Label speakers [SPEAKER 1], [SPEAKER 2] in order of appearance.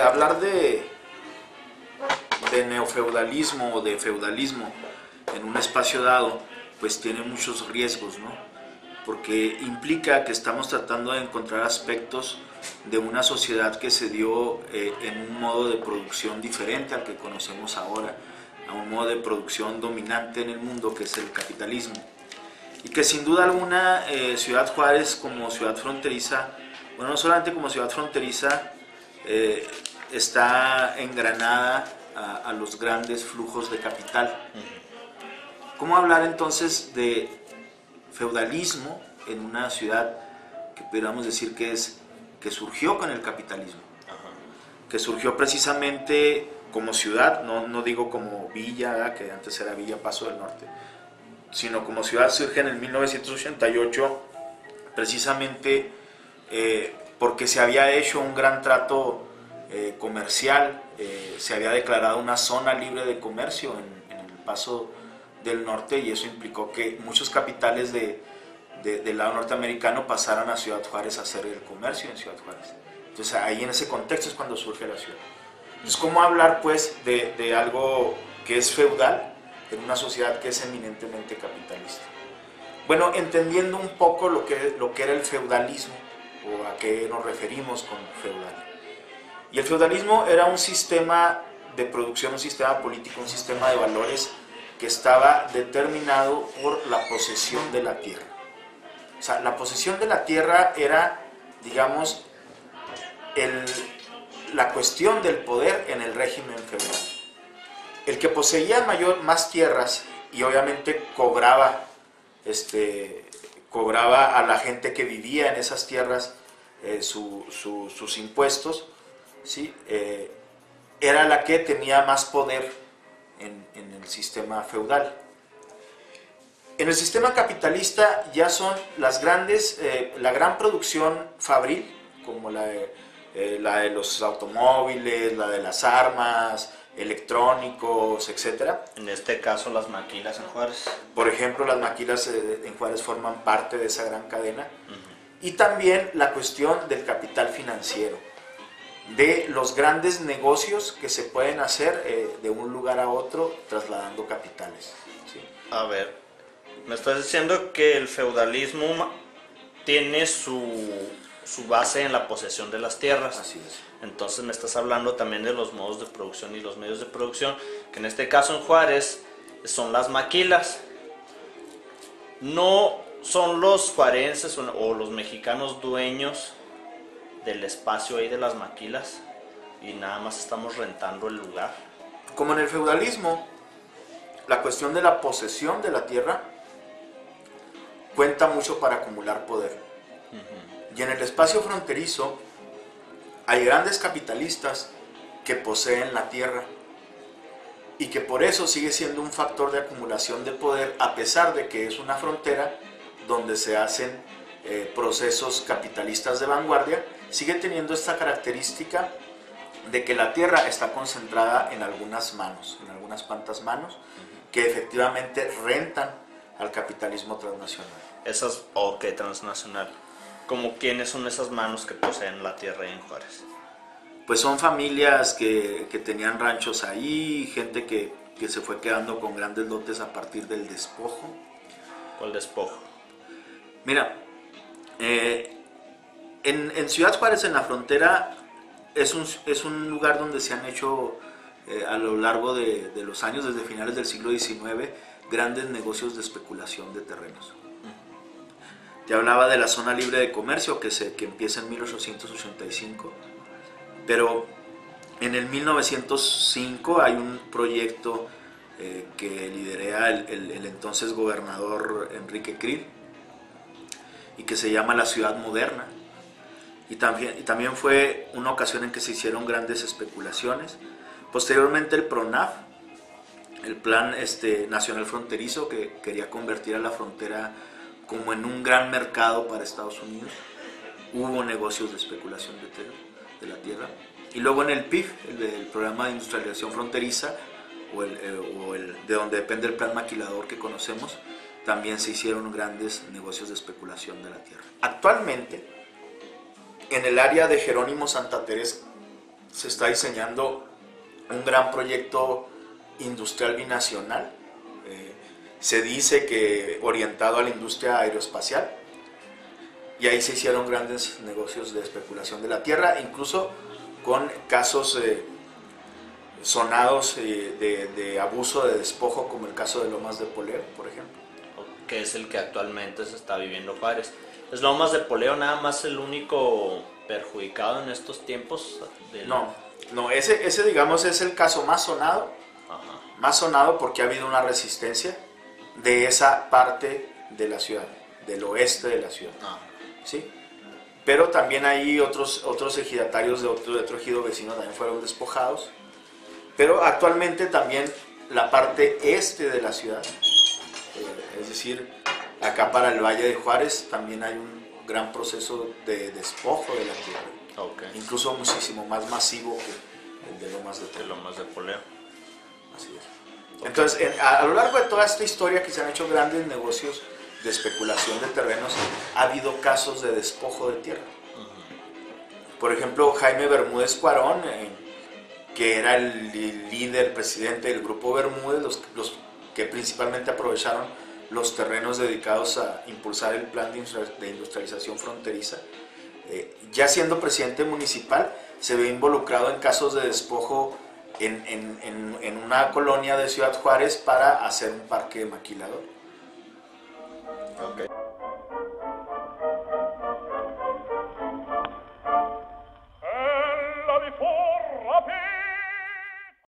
[SPEAKER 1] hablar de, de neofeudalismo o de feudalismo en un espacio dado, pues tiene muchos riesgos, ¿no? Porque implica que estamos tratando de encontrar aspectos de una sociedad que se dio eh, en un modo de producción diferente al que conocemos ahora, a un modo de producción dominante en el mundo que es el capitalismo. Y que sin duda alguna eh, Ciudad Juárez como ciudad fronteriza, bueno, no solamente como ciudad fronteriza, eh, está engranada a, a, los grandes flujos de capital. ¿Cómo hablar entonces de feudalismo en una ciudad que pudiéramos decir que es que surgió con el capitalismo, que surgió precisamente como ciudad, no, no digo como villa, que antes era Villa Paso del Norte, sino como ciudad surge en el 1988 precisamente eh, porque se había hecho un gran trato eh, comercial, eh, se había declarado una zona libre de comercio en, en, el Paso del Norte y eso implicó que muchos capitales de, de, del lado norteamericano pasaran a Ciudad Juárez a hacer el comercio en Ciudad Juárez. Entonces ahí en ese contexto es cuando surge la ciudad. Entonces, ¿cómo hablar pues de, de algo que es feudal en una sociedad que es eminentemente capitalista? Bueno, entendiendo un poco lo que, lo que era el feudalismo o a qué nos referimos con feudal. Y el feudalismo era un sistema de producción, un sistema político, un sistema de valores que estaba determinado por la posesión de la tierra. O sea, la posesión de la tierra era, digamos, la cuestión del poder en el régimen feudal. El que poseía mayor, más tierras y obviamente cobraba, este, cobraba a la gente que vivía en esas tierras eh, su, sus impuestos, ¿sí? Eh, era la que tenía más poder en, en el sistema feudal. En el sistema capitalista ya son las grandes, eh, la gran producción fabril, como la de, eh, la de, los automóviles, la de las armas, electrónicos, etc.
[SPEAKER 2] En este caso las maquilas en Juárez.
[SPEAKER 1] Por ejemplo, las maquilas eh, en Juárez forman parte de esa gran cadena. Uh -huh. Y también la cuestión del capital financiero, de los grandes negocios que se pueden hacer eh, de un lugar a otro trasladando capitales. ¿sí?
[SPEAKER 2] A ver, me estás diciendo que el feudalismo tiene su, su, base en la posesión de las tierras.
[SPEAKER 1] Así es.
[SPEAKER 2] Entonces me estás hablando también de los modos de producción y los medios de producción, que en este caso en Juárez son las maquilas. No son los juarenses o los mexicanos dueños del espacio ahí de las maquilas y nada más estamos rentando el lugar.
[SPEAKER 1] Como en el feudalismo, la cuestión de la posesión de la tierra cuenta mucho para acumular poder. Uh -huh. Y en el espacio fronterizo hay grandes capitalistas que poseen la tierra y que por eso sigue siendo un factor de acumulación de poder a pesar de que es una frontera donde se hacen eh, procesos capitalistas de vanguardia, sigue teniendo esta característica de que la tierra está concentrada en algunas manos, en algunas cuantas manos, que efectivamente rentan al capitalismo transnacional.
[SPEAKER 2] Esas, ok, transnacional. ¿Como quiénes son esas manos que poseen la tierra en Juárez?
[SPEAKER 1] Pues son familias que, que tenían ranchos ahí, gente que, que, se fue quedando con grandes lotes a partir del despojo.
[SPEAKER 2] ¿Cuál despojo?
[SPEAKER 1] Mira, eh, en, Ciudad Juárez, en la frontera, es un, es un lugar donde se han hecho eh, a lo largo de, de, los años, desde finales del siglo XIX, grandes negocios de especulación de terrenos. Te hablaba de la zona libre de comercio que, se, que empieza en 1885, pero en el 1905 hay un proyecto eh, que lidera el, el, el, entonces gobernador Enrique Krill y que se llama La Ciudad Moderna. Y también, y también fue una ocasión en que se hicieron grandes especulaciones. Posteriormente el PRONAF, el Plan este, Nacional Fronterizo, que quería convertir a la frontera como en un gran mercado para Estados Unidos. Hubo negocios de especulación de, de la tierra. Y luego en el PIF, el, el Programa de Industrialización Fronteriza, o, el, eh, o el, de donde depende el plan maquilador que conocemos, también se hicieron grandes negocios de especulación de la tierra. Actualmente, en el área de Jerónimo Santa Teresa, se está diseñando un gran proyecto industrial binacional. Eh, se dice que orientado a la industria aeroespacial. Y ahí se hicieron grandes negocios de especulación de la tierra, incluso con casos eh, sonados eh, de, abuso, de despojo, como el caso de Lomas de Poleo, por ejemplo.
[SPEAKER 2] Que es el que actualmente se está viviendo Juárez. ¿Es Lomas de Poleo nada más el único perjudicado en estos tiempos?
[SPEAKER 1] No, no, ese, ese digamos es el caso más sonado, más sonado porque ha habido una resistencia de esa parte de la ciudad, del oeste de la ciudad. Ah. ¿sí? Pero también hay otros, otros ejidatarios de otro, de otro ejido vecino también fueron despojados. Pero actualmente también la parte este de la ciudad, eh, es decir, acá para el Valle de Juárez también hay un gran proceso de despojo de la tierra. Incluso muchísimo más masivo que el de Lomas de Poleo.
[SPEAKER 2] Lomas de Poleo.
[SPEAKER 1] Así es. Entonces, a, lo largo de toda esta historia que se han hecho grandes negocios de especulación de terrenos, ha habido casos de despojo de tierra. Por ejemplo, Jaime Bermúdez Cuarón, eh, que era el, líder, presidente del grupo Bermúdez, los, los que principalmente aprovecharon los terrenos dedicados a impulsar el plan de industrialización fronteriza, eh, ya siendo presidente municipal, se ve involucrado en casos de despojo en, una colonia de Ciudad Juárez para hacer un parque maquilador.